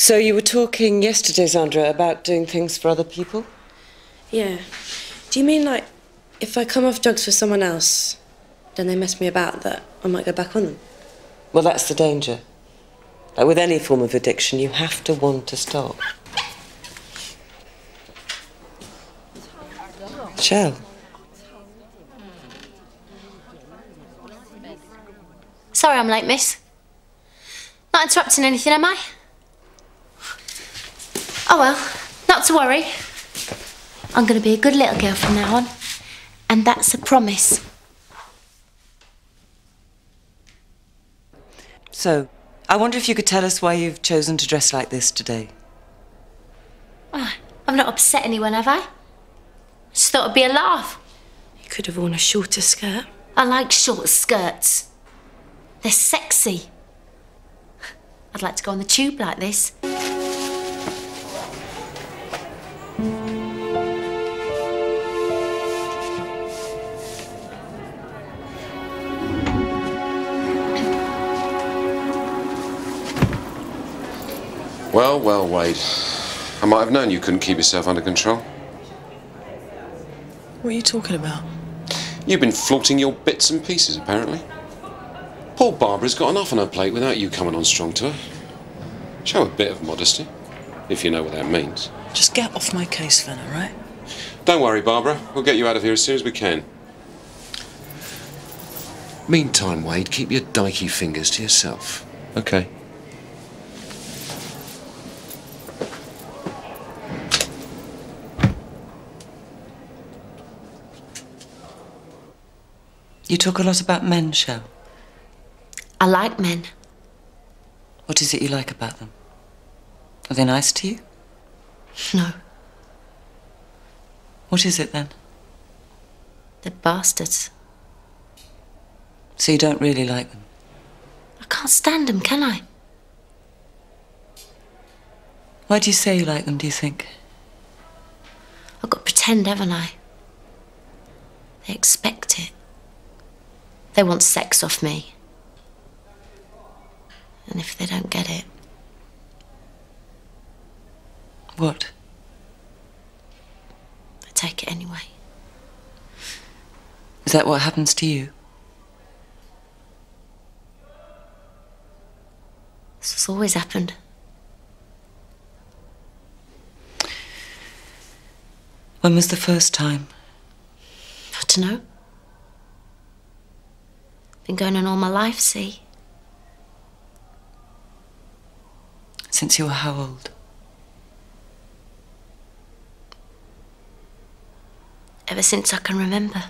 So you were talking yesterday, Sandra, about doing things for other people? Yeah. Do you mean like if I come off drugs for someone else, then they mess me about, that I might go back on them? Well, that's the danger. Like with any form of addiction, you have to want to stop. Shell. Sorry I'm late, miss. Not interrupting anything, am I? Oh well, not to worry. I'm going to be a good little girl from now on. And that's a promise. So, I wonder if you could tell us why you've chosen to dress like this today. Ah, I've not upset anyone, have I? Just thought it'd be a laugh. You could have worn a shorter skirt. I like short skirts. They're sexy. I'd like to go on the tube like this. Well, well, Wade. I might have known you couldn't keep yourself under control. What are you talking about? You've been flaunting your bits and pieces, apparently. Poor Barbara's got enough on her plate without you coming on strong to her. Show a bit of modesty, if you know what that means. Just get off my case, Fenner, right? Don't worry, Barbara. We'll get you out of here as soon as we can. Meantime, Wade, keep your dikey fingers to yourself. Okay. You talk a lot about men, Shell. I like men. What is it you like about them? Are they nice to you? No, What is it then? they're bastards. So you don't really like them? I can't stand them, can I? Why do you say you like them, do you think? I've got to pretend, haven't I? They expect it. They want sex off me. And if they don't get it, What? I take it anyway. Is that what happens to you? This has always happened. When was the first time? I don't know. Been going on all my life, see? Since you were how old? Ever since I can remember.